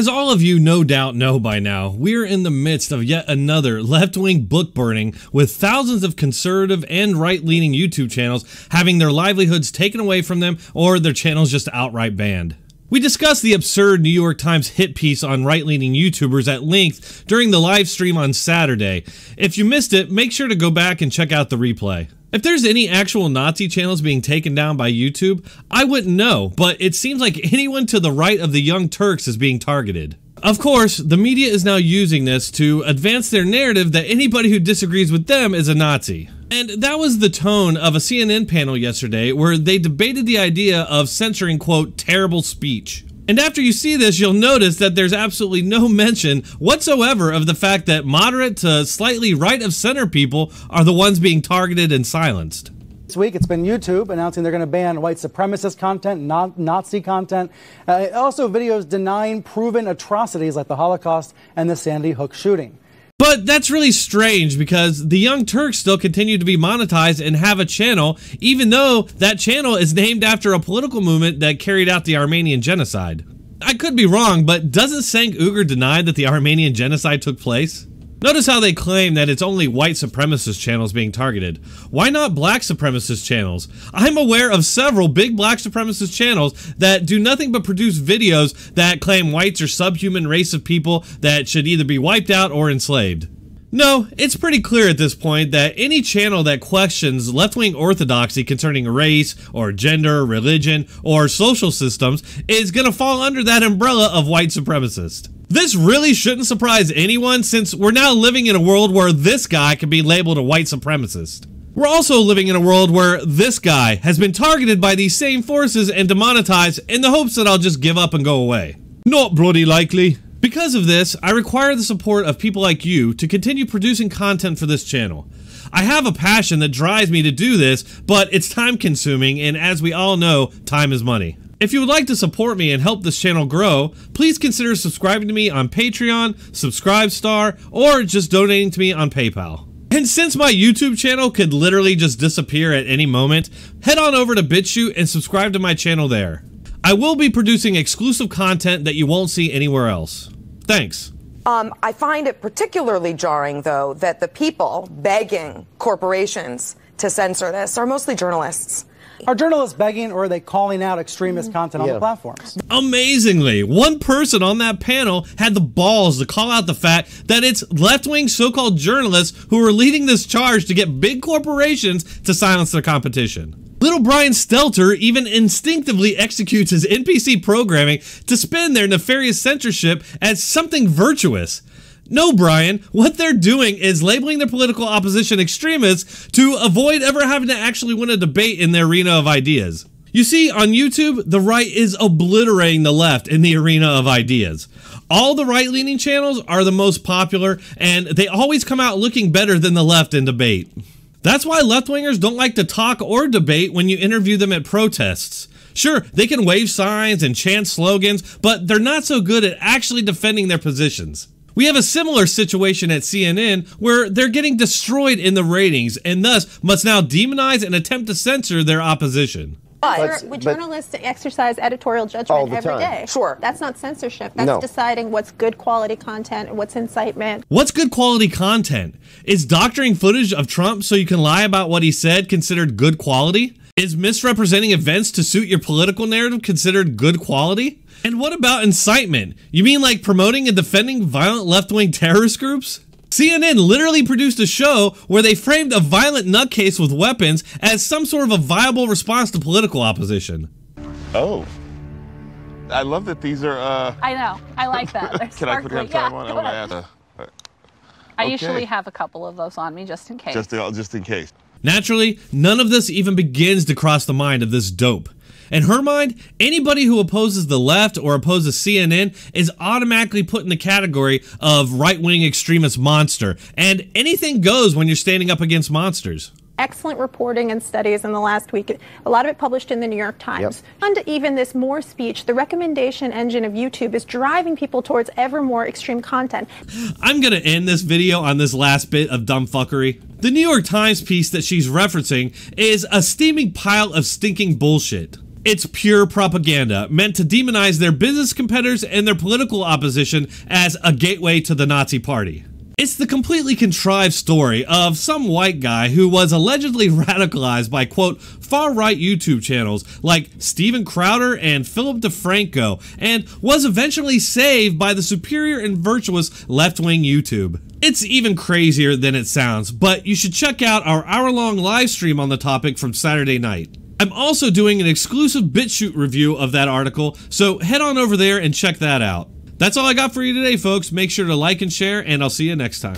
As all of you no doubt know by now, we're in the midst of yet another left wing book burning with thousands of conservative and right leaning YouTube channels having their livelihoods taken away from them or their channels just outright banned. We discussed the absurd New York Times hit piece on right leaning YouTubers at length during the live stream on Saturday. If you missed it, make sure to go back and check out the replay. If there's any actual Nazi channels being taken down by YouTube, I wouldn't know, but it seems like anyone to the right of the Young Turks is being targeted. Of course, the media is now using this to advance their narrative that anybody who disagrees with them is a Nazi. And that was the tone of a CNN panel yesterday where they debated the idea of censoring, quote, terrible speech. And after you see this, you'll notice that there's absolutely no mention whatsoever of the fact that moderate to slightly right of center people are the ones being targeted and silenced. This week, it's been YouTube announcing they're going to ban white supremacist content, Nazi content, uh, also videos denying proven atrocities like the Holocaust and the Sandy Hook shooting. But that's really strange because the Young Turks still continue to be monetized and have a channel, even though that channel is named after a political movement that carried out the Armenian genocide. I could be wrong, but doesn't Cenk Uygur deny that the Armenian genocide took place? Notice how they claim that it's only white supremacist channels being targeted. Why not black supremacist channels? I'm aware of several big black supremacist channels that do nothing but produce videos that claim whites are subhuman race of people that should either be wiped out or enslaved. No, it's pretty clear at this point that any channel that questions left wing orthodoxy concerning race, or gender, religion, or social systems is gonna fall under that umbrella of white supremacist. This really shouldn't surprise anyone since we're now living in a world where this guy can be labeled a white supremacist. We're also living in a world where this guy has been targeted by these same forces and demonetized in the hopes that I'll just give up and go away. Not bloody likely. Because of this, I require the support of people like you to continue producing content for this channel. I have a passion that drives me to do this, but it's time consuming, and as we all know, time is money. If you would like to support me and help this channel grow, please consider subscribing to me on Patreon, Subscribestar, or just donating to me on PayPal. And since my YouTube channel could literally just disappear at any moment, head on over to BitChute and subscribe to my channel there. I will be producing exclusive content that you won't see anywhere else. Thanks. Um, I find it particularly jarring, though, that the people begging corporations to censor this are mostly journalists. Are journalists begging or are they calling out extremist mm. content on the platforms? Amazingly, one person on that panel had the balls to call out the fact that it's left wing so called journalists who are leading this charge to get big corporations to silence their competition. Little Brian Stelter even instinctively executes his NPC programming to spin their nefarious censorship as something virtuous. No, Brian, what they're doing is labeling their political opposition extremists to avoid ever having to actually win a debate in the arena of ideas. You see, on YouTube, the right is obliterating the left in the arena of ideas. All the right leaning channels are the most popular, and they always come out looking better than the left in debate. That's why left wingers don't like to talk or debate when you interview them at protests. Sure, they can wave signs and chant slogans, but they're not so good at actually defending their positions. We have a similar situation at CNN where they're getting destroyed in the ratings and thus must now demonize and attempt to censor their opposition. But, but journalists exercise editorial judgment every time. day. Sure. That's not censorship. That's No. deciding what's good quality content and what's incitement. What's good quality content? Is doctoring footage of Trump so you can lie about what he said considered good quality? Is misrepresenting events to suit your political narrative considered good quality? And what about incitement? You mean like promoting and defending violent left wing terrorist groups? CNN literally produced a show where they framed a violent nutcase with weapons as some sort of a viable response to political opposition. Oh. I love that these are, uh, I know. I like that. They're can I put sparkly. that time Yeah, on? I go want to ask. I okay. usually have a couple of those on me just in case. just, just in case. Naturally, none of this even begins to cross the mind of this dope. In her mind, anybody who opposes the left or opposes CNN is automatically put in the category of right wing extremist monster, and anything goes when you're standing up against monsters. Excellent reporting and studies in the last week. A lot of it published in the New York Times. And even this more speech, the recommendation engine of YouTube is driving people towards ever more extreme content. I'm gonna end this video on this last bit of dumb fuckery. The New York Times piece that she's referencing is a steaming pile of stinking bullshit. It's pure propaganda meant to demonize their business competitors and their political opposition as a gateway to the Nazi party. It's the completely contrived story of some white guy who was allegedly radicalized by, quote, far right YouTube channels like Steven Crowder and Philip DeFranco, and was eventually saved by the superior and virtuous left wing YouTube. It's even crazier than it sounds, but you should check out our hour long live stream on the topic from Saturday night. I'm also doing an exclusive BitChute review of that article, so head on over there and check that out. That's all I got for you today, folks. Make sure to like and share, and I'll see you next time.